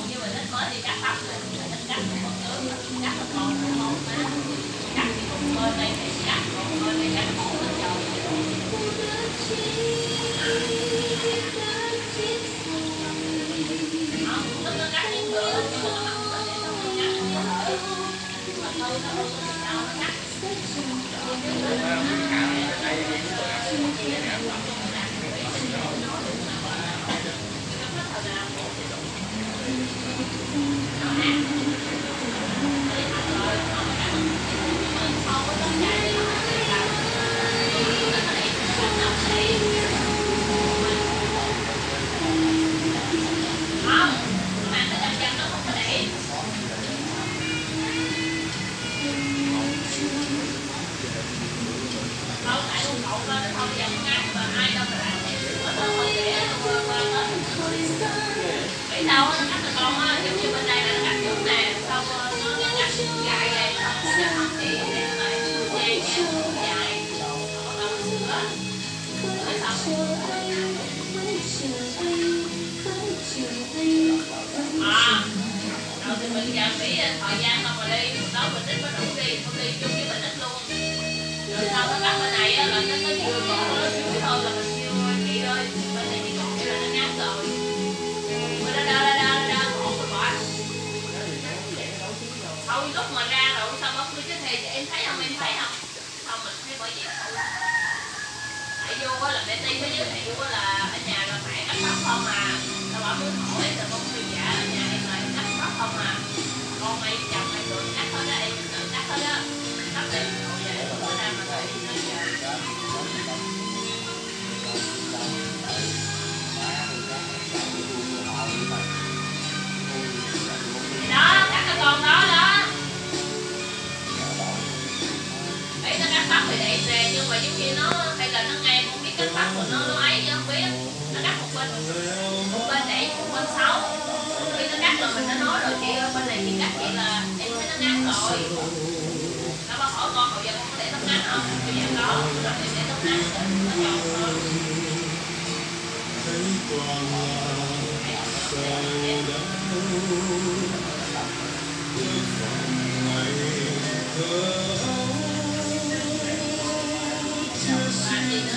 còn như mình mới thì cắt tóc rồi mình cắt một phần nữa cắt một con một con má cắt thì cũng bên này thì cắt còn bên này cắt cổ lên trời không nó cắt những bữa nhưng mà nó để nó mà thôi nó không có gì đâu nó cắt thời gian xong rồi đi đó mình ít mới đủ đi không đi chung với mình ít luôn rồi sau đó vô là mẹ ti mới giới thiệu là ở nhà là mẹ cắt tóc không à tao bảo muốn hỏi thì đẹp nè nhưng mà giống như nó hay là nó nghe không biết cách bắt của nó nó ấy chứ không biết nó cắt một bên một bên đẹp một bên xấu khi nó cắt rồi mình đã nói rồi chị ơi bên này chị cắt vậy là em thấy nó ngắn rồi nó bảo hỏi con hồi giờ con có để tóc ngắn không bây giờ có rồi em để tóc ngắn nó tròn thôi Rồi. Ủa, cái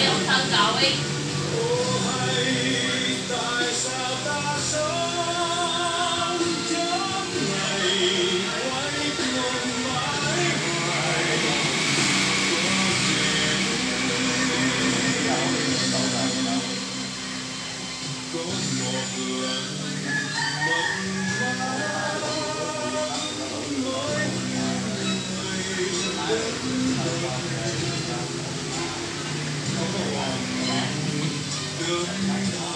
Chơi lại một rét cho you.